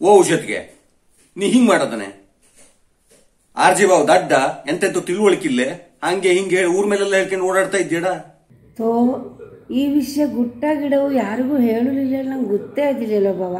ಓ ಔಷಧಿಗೆ ನೀ ಹಿಂಗ್ ಮಾಡದನೆ? ಆರ್ಜಿ ಬಾವ್ ದಡ್ಡ ಎಂತೆಂತೂ ತಿಳುವಳಿಕಿಲ್ಲೆ ಹಂಗೆ ಹಿಂಗೆ ಹೇಳಿ ಊರ್ ಮೇಲೆಲ್ಲ ಹೇಳ್ಕೊಂಡು ಓಡಾಡ್ತಾ ಇದ್ದೀಡ ತೋ ಈ ವಿಷಯ ಗುಟ್ಟ ಗಿಡವು ಯಾರಿಗೂ ಹೇಳಲಿಲ್ಲ ನಂಗೆ ಗೊತ್ತೇ ಆಗಿಲ್ಲ ಬಾವ.